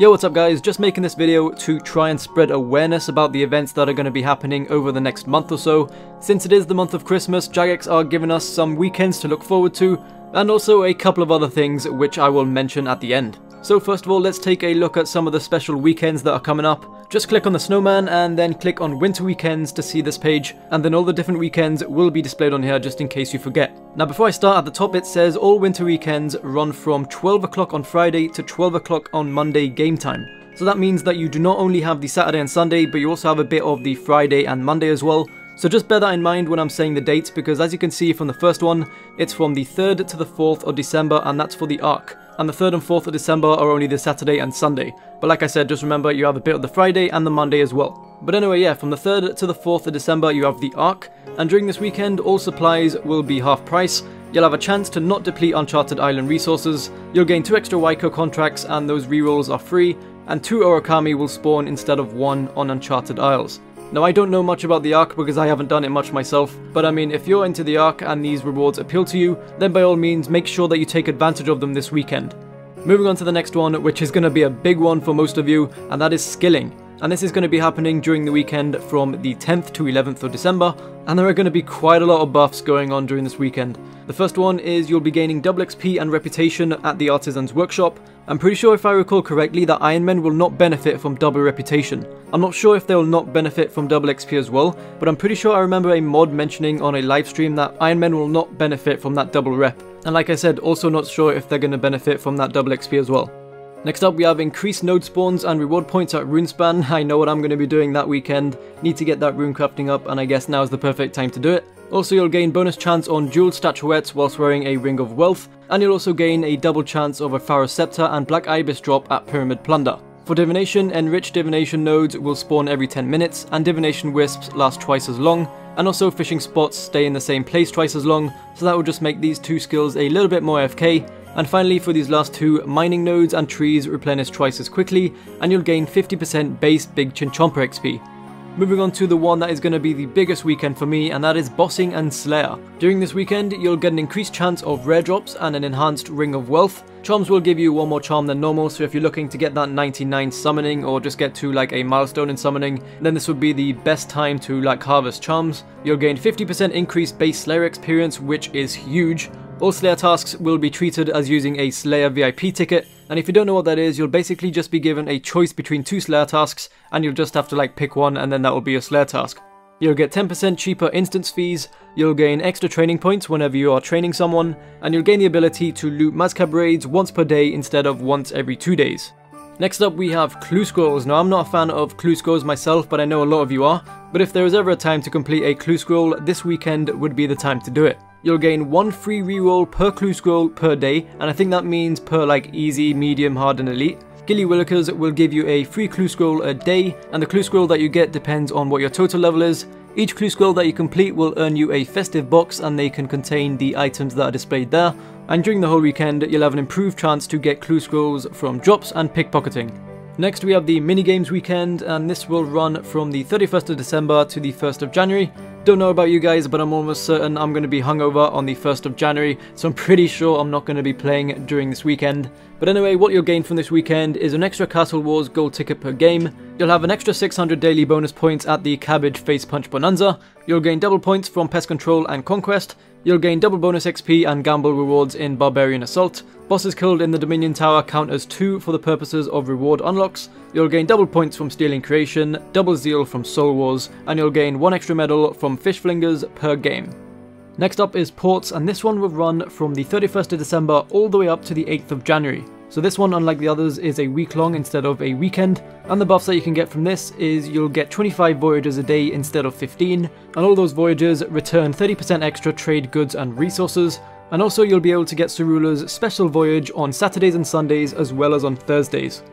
Yo, what's up guys? Just making this video to try and spread awareness about the events that are going to be happening over the next month or so. Since it is the month of Christmas, Jagex are giving us some weekends to look forward to, and also a couple of other things which I will mention at the end. So first of all, let's take a look at some of the special weekends that are coming up. Just click on the snowman and then click on winter weekends to see this page, and then all the different weekends will be displayed on here just in case you forget. Now before I start at the top it says all winter weekends run from 12 o'clock on Friday to 12 o'clock on Monday game time. So that means that you do not only have the Saturday and Sunday, but you also have a bit of the Friday and Monday as well. So just bear that in mind when I'm saying the dates because as you can see from the first one, it's from the 3rd to the 4th of December and that's for the Arc and the 3rd and 4th of December are only the Saturday and Sunday. But like I said, just remember you have a bit of the Friday and the Monday as well. But anyway, yeah, from the 3rd to the 4th of December you have the Arc, and during this weekend all supplies will be half price, You'll have a chance to not deplete Uncharted Island resources, you'll gain 2 extra Waiko contracts and those rerolls are free, and 2 Origami will spawn instead of 1 on Uncharted Isles. Now I don't know much about the Arc because I haven't done it much myself, but I mean if you're into the Arc and these rewards appeal to you, then by all means make sure that you take advantage of them this weekend. Moving on to the next one, which is going to be a big one for most of you, and that is skilling. And this is going to be happening during the weekend from the 10th to 11th of December, and there are going to be quite a lot of buffs going on during this weekend. The first one is you'll be gaining double XP and reputation at the Artisan's Workshop. I'm pretty sure if I recall correctly that Iron Men will not benefit from double reputation. I'm not sure if they will not benefit from double XP as well, but I'm pretty sure I remember a mod mentioning on a live stream that Iron Men will not benefit from that double rep. And like I said, also not sure if they're going to benefit from that double XP as well. Next up we have increased node spawns and reward points at Runespan. I know what I'm going to be doing that weekend. Need to get that rune crafting up and I guess now is the perfect time to do it. Also you'll gain bonus chance on jeweled statuettes whilst wearing a Ring of Wealth, and you'll also gain a double chance of a Pharaoh Scepter and Black Ibis drop at Pyramid Plunder. For divination, enriched divination nodes will spawn every 10 minutes, and divination wisps last twice as long, and also fishing spots stay in the same place twice as long, so that will just make these two skills a little bit more AFK, and finally for these last two, mining nodes and trees replenish twice as quickly, and you'll gain 50% base Big Chinchomper XP. Moving on to the one that is going to be the biggest weekend for me, and that is Bossing and Slayer. During this weekend, you'll get an increased chance of rare drops and an enhanced Ring of Wealth. Charms will give you one more charm than normal, so if you're looking to get that 99 summoning or just get to like a milestone in summoning, then this would be the best time to like harvest charms. You'll gain 50% increased base Slayer experience, which is huge. All Slayer tasks will be treated as using a Slayer VIP ticket, and if you don't know what that is, you'll basically just be given a choice between two Slayer tasks, and you'll just have to like pick one and then that will be your Slayer task. You'll get 10% cheaper instance fees, you'll gain extra training points whenever you are training someone, and you'll gain the ability to loot Mazcab raids once per day instead of once every two days. Next up we have clue scrolls. Now I'm not a fan of clue scrolls myself, but I know a lot of you are, but if there is ever a time to complete a clue scroll, this weekend would be the time to do it you'll gain one free reroll per clue scroll per day, and I think that means per like easy, medium, hard, and elite. Gilly Willikers will give you a free clue scroll a day, and the clue scroll that you get depends on what your total level is. Each clue scroll that you complete will earn you a festive box and they can contain the items that are displayed there. And during the whole weekend, you'll have an improved chance to get clue scrolls from drops and pickpocketing. Next we have the minigames weekend and this will run from the 31st of December to the 1st of January don't know about you guys, but I'm almost certain I'm going to be hungover on the 1st of January, so I'm pretty sure I'm not going to be playing during this weekend. But anyway, what you'll gain from this weekend is an extra Castle Wars gold ticket per game, you'll have an extra 600 daily bonus points at the Cabbage Face Punch Bonanza, you'll gain double points from Pest Control and Conquest, you'll gain double bonus XP and gamble rewards in Barbarian Assault, Bosses killed in the Dominion Tower count as 2 for the purposes of reward unlocks, you'll gain double points from stealing creation, double zeal from Soul Wars, and you'll gain 1 extra medal from Fish Flingers per game. Next up is ports, and this one will run from the 31st of December all the way up to the 8th of January. So this one, unlike the others, is a week long instead of a weekend, and the buffs that you can get from this is you'll get 25 voyages a day instead of 15, and all those voyages return 30% extra trade goods and resources, and also you'll be able to get Cerula's special voyage on Saturdays and Sundays as well as on Thursdays.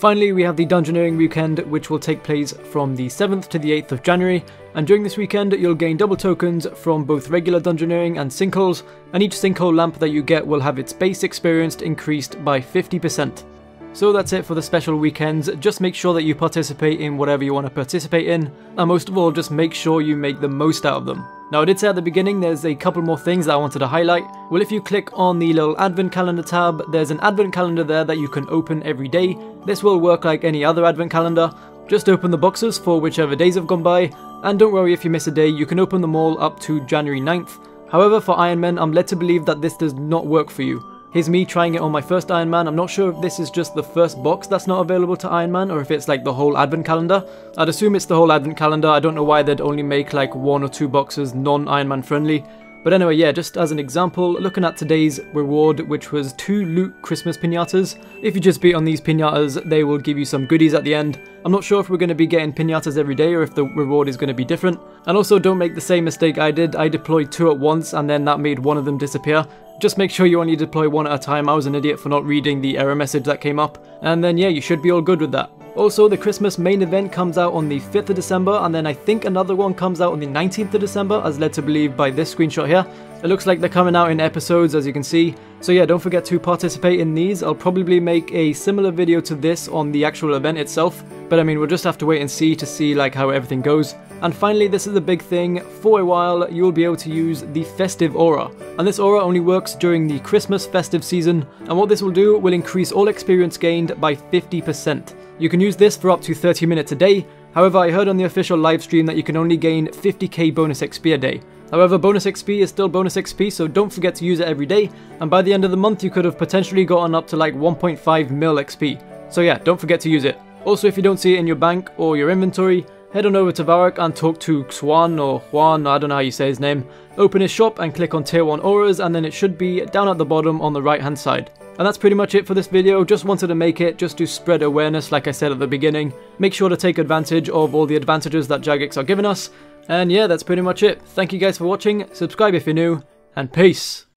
Finally, we have the Dungeoneering weekend, which will take place from the 7th to the 8th of January, and during this weekend you'll gain double tokens from both regular Dungeoneering and sinkholes, and each sinkhole lamp that you get will have its base experience increased by 50%. So that's it for the special weekends, just make sure that you participate in whatever you want to participate in, and most of all just make sure you make the most out of them. Now I did say at the beginning there's a couple more things that I wanted to highlight. Well if you click on the little advent calendar tab, there's an advent calendar there that you can open every day. This will work like any other advent calendar. Just open the boxes for whichever days have gone by, and don't worry if you miss a day, you can open them all up to January 9th. However, for Iron Man, I'm led to believe that this does not work for you. Here's me trying it on my first Iron Man. I'm not sure if this is just the first box that's not available to Iron Man or if it's like the whole advent calendar. I'd assume it's the whole advent calendar. I don't know why they'd only make like one or two boxes non-Iron Man friendly. But anyway, yeah, just as an example, looking at today's reward, which was two loot Christmas pinatas. If you just beat on these pinatas, they will give you some goodies at the end. I'm not sure if we're going to be getting pinatas every day or if the reward is going to be different. And also don't make the same mistake I did. I deployed two at once and then that made one of them disappear. Just make sure you only deploy one at a time. I was an idiot for not reading the error message that came up. And then yeah, you should be all good with that. Also, the Christmas main event comes out on the 5th of December, and then I think another one comes out on the 19th of December, as led to believe by this screenshot here. It looks like they're coming out in episodes, as you can see. So yeah, don't forget to participate in these. I'll probably make a similar video to this on the actual event itself, but I mean, we'll just have to wait and see to see like how everything goes. And finally, this is the big thing, for a while you will be able to use the festive aura. And this aura only works during the Christmas festive season, and what this will do will increase all experience gained by 50%. You can use this for up to 30 minutes a day, however I heard on the official live stream that you can only gain 50k bonus XP a day. However, bonus XP is still bonus XP, so don't forget to use it every day, and by the end of the month you could have potentially gotten up to like 1.5 mil XP. So yeah, don't forget to use it. Also, if you don't see it in your bank or your inventory, head on over to Varrock and talk to Xuan or Juan, I don't know how you say his name. Open his shop and click on tier 1 auras and then it should be down at the bottom on the right hand side. And that's pretty much it for this video, just wanted to make it just to spread awareness like I said at the beginning. Make sure to take advantage of all the advantages that Jagex are giving us. And yeah, that's pretty much it. Thank you guys for watching, subscribe if you're new, and peace!